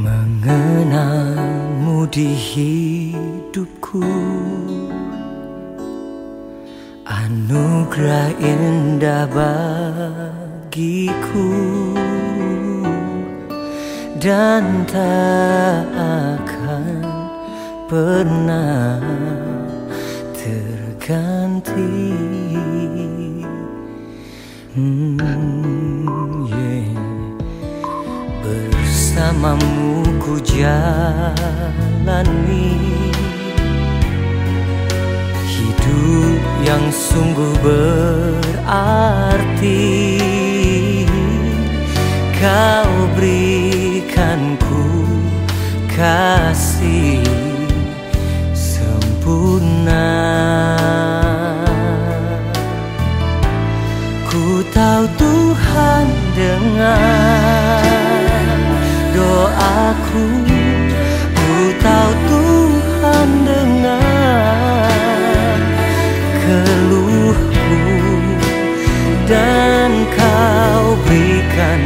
Mengenalmu di hidupku. Anugerah indah bagiku. Dan tak akan pernah terganti. Hmm, yeah. Bersamamu ku jalani Hidup yang sungguh berarti. Kau berikanku kasih sempurna doaku Ku tahu Tuhan dengar keluhku Dan kau berikan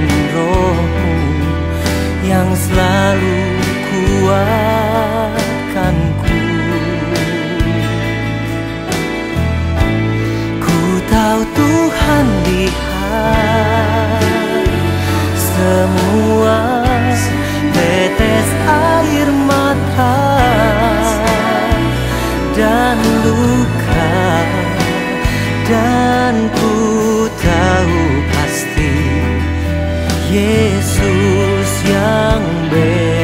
luka dan ku tahu pasti Yesus yang belaku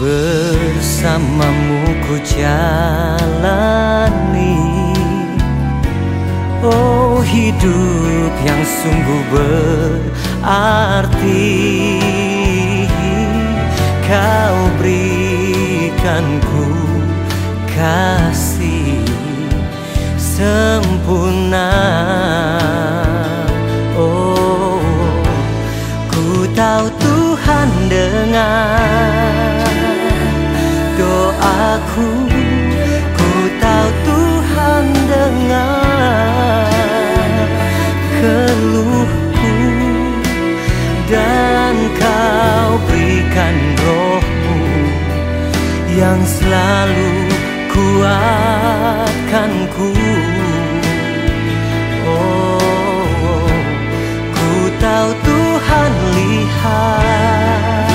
bersamamu ku jalani. Oh hidup yang sungguh berarti Kau berikanku kasih sempurna Yang selalu kuatkanku Oh, ku tahu Tuhan lihat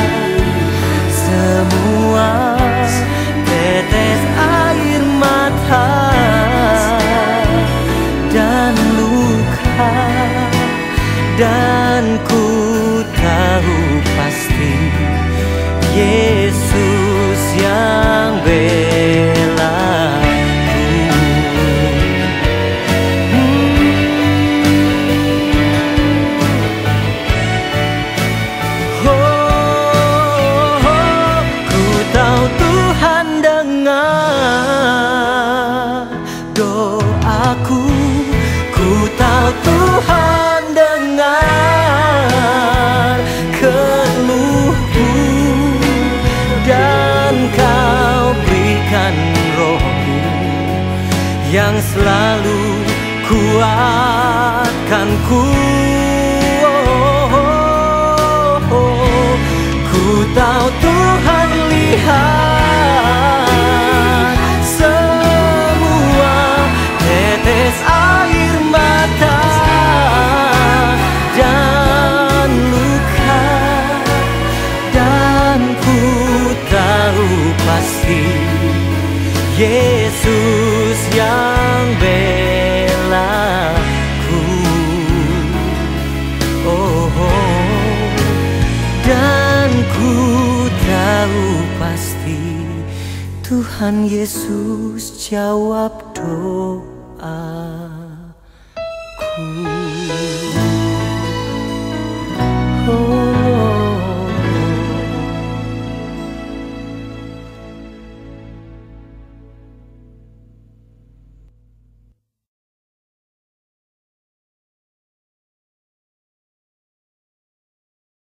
semua tetes air mata dan luka dan ku tahu pasti Yesus yang selalu kuatkanku Ku. Tahu Tuhan lihat semua tetes air mata. Dan luka dan ku tahu pasti Yesus yang dan ku tahu pasti Tuhan Yesus jawab doaku